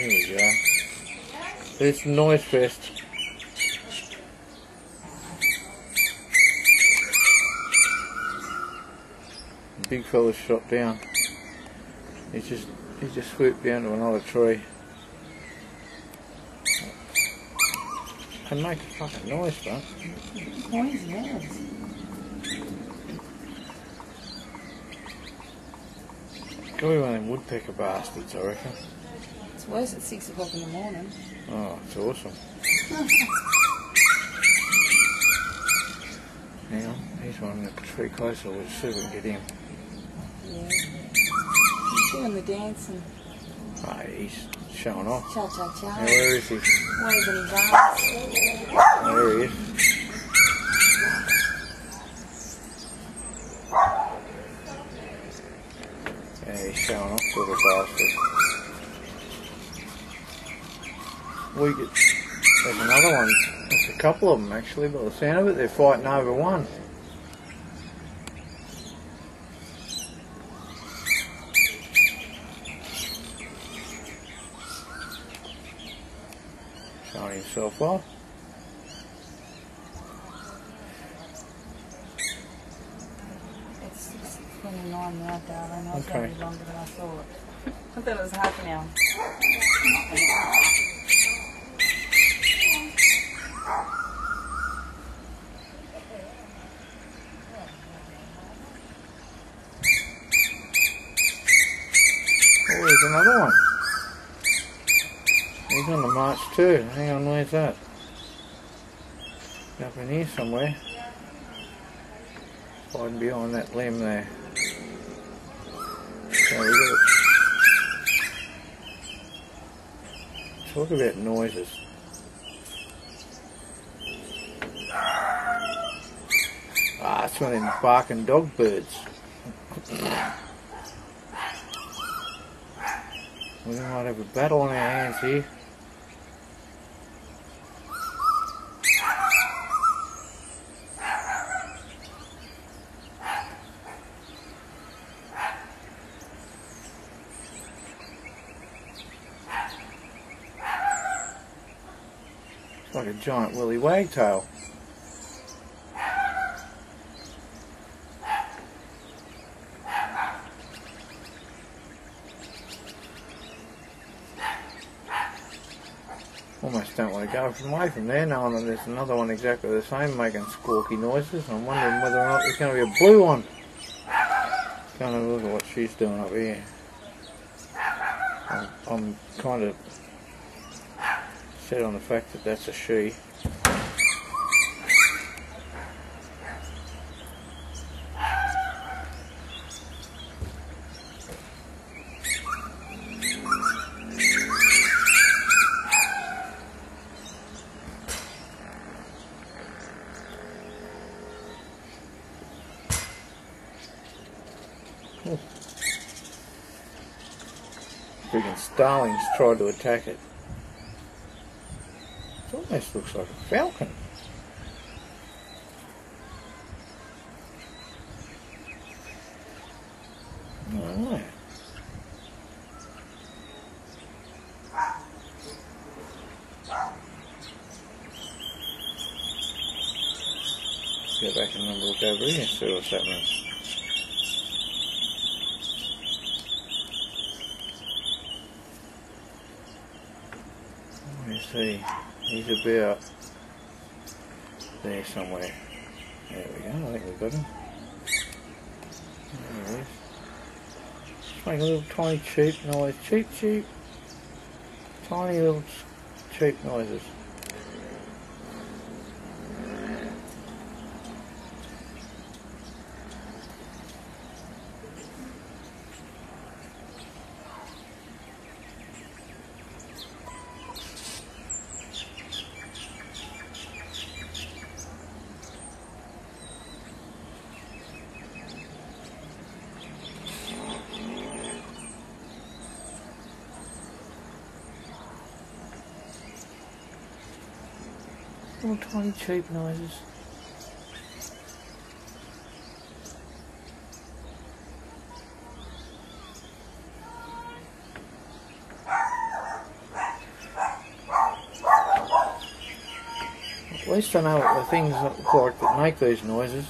Here we go. There's Noise Fest. Big fella's shot down. He just he just swooped down to another tree. And make a fucking noise, but Noise, yes. Go one of them woodpecker bastards, I reckon. It's worse at six o'clock in the morning. Oh, it's awesome. now, he's one in the tree closer. We'll see if we can get him. Yeah. He's doing the dancing. Ah, he's showing off. cha cha cha. Now, where is he? Waving his arms. There he is. Yeah, he's showing off, little bastard. We get, there's another one. There's a couple of them actually, by the sound of it, they're fighting over one. Showing himself off. It's six twenty-nine now, darling. I was Okay. going longer than I thought. I thought it was half an hour. Oh, there's another one. He's on the march too. Hang on, where's that? Up in here somewhere. Hiding behind that limb there. So we got. Talk about noises. Ah, it's one of them barking dog birds. We might have a battle on our hands here. It's like a giant willy wagtail. Almost don't want to go from away from there, knowing that there's another one exactly the same making squawky noises. I'm wondering whether or not there's going to be a blue one. Going to look at what she's doing up here. I'm, I'm kind of set on the fact that that's a she. Freaking starlings tried to attack it. It almost looks like a falcon. Alright. Go back and look over here and see what's happening. Let me see. He's about there somewhere. There we go. I think we've got him. There he is. A little tiny cheap noise. Cheep, cheep. Tiny little cheap noises. Little tiny cheap noises. At least I know what the things look like that make these noises.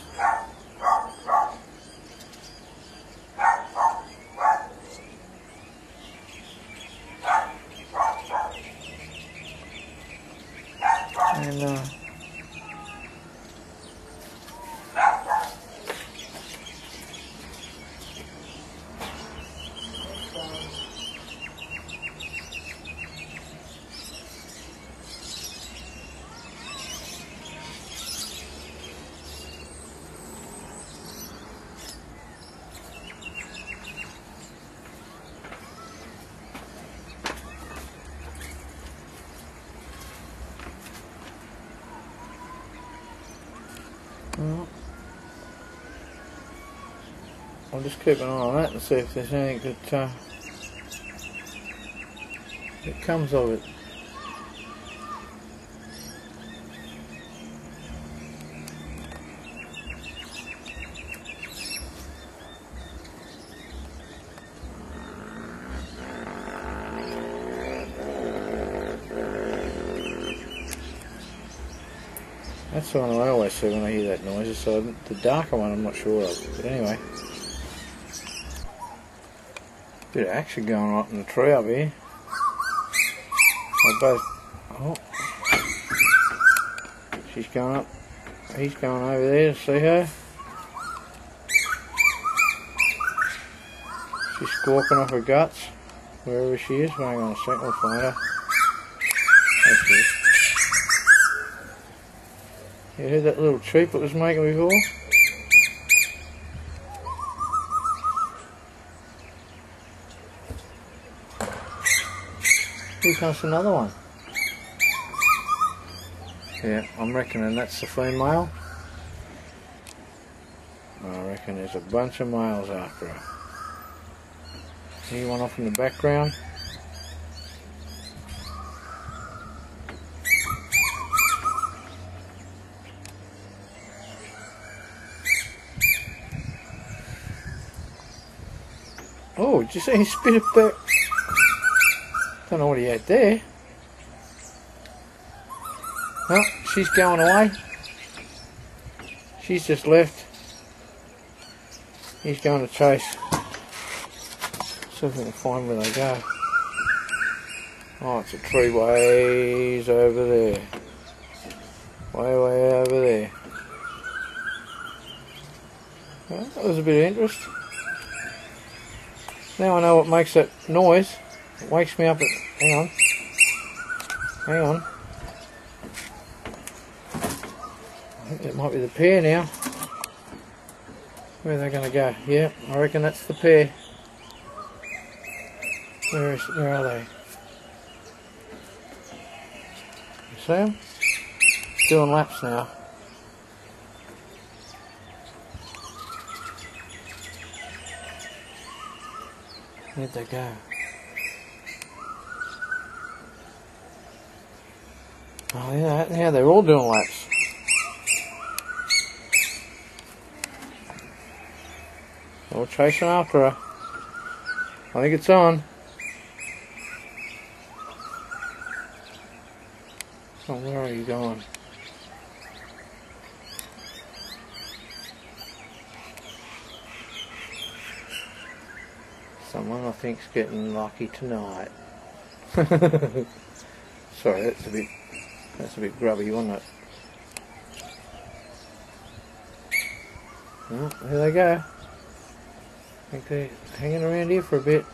I'll just keep an eye on that and see if there's anything that uh, that comes of it. That's the one I always see when I hear that noise. So the darker one, I'm not sure of. But anyway, bit of action going on in the tree eh? up here. I both. Oh, she's going up. He's going over there to see her. She's squawking off her guts, wherever she is. Hang on a second, we'll find her. You heard that little cheep it was making before? Here comes another one. Yeah, I'm reckoning that's the female. I reckon there's a bunch of males after her. See one off in the background? Oh, did you see he spit it back? Don't know what he had there. Well, she's going away. She's just left. He's going to chase. See if we can find where they go. Oh, it's a tree ways over there. Way, way over there. Well, that was a bit of interest. Now I know what makes that noise. Wakes me up at... Hang on. Hang on. I think it might be the pair now. Where are they going to go? Yeah, I reckon that's the pair. Where, is, where are they? You see them? Doing laps now. Where'd they go? Oh yeah, yeah, they're all doing laps. We're chasing after her. I think it's on. So where are you going? Someone I think's getting lucky tonight. Sorry, that's a bit that's a bit grubby, wasn't it? Well, there they go. I think they're hanging around here for a bit.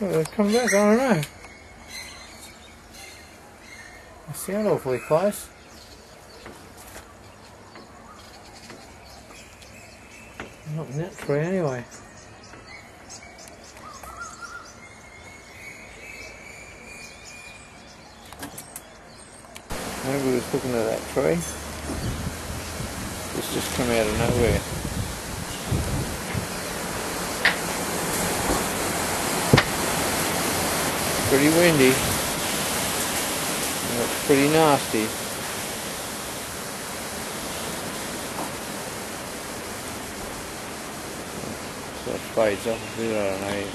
Oh, they've come back, I don't know. They sound awfully close. Not tree anyway. We was looking at that tree. It's just come out of nowhere. Pretty windy. And it's pretty nasty. Fades off a bit, I don't.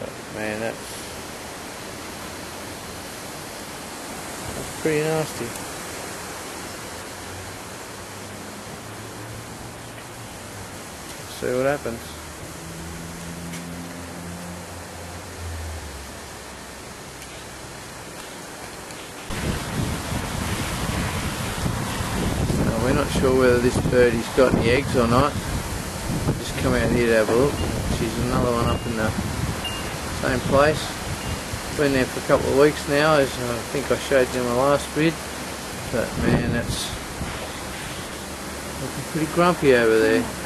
But man, that's, that's pretty nasty. See what happens. Now, we're not sure whether this birdie's got any eggs or not. Just come out here to have a look. She's another one up in the same place. Been there for a couple of weeks now, as I think I showed you in my last vid. But man, that's looking pretty grumpy over there.